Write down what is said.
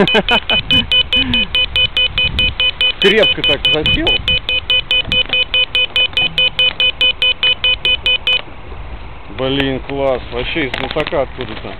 Крепко так засел. Блин, класс. Вообще из высока откуда-то.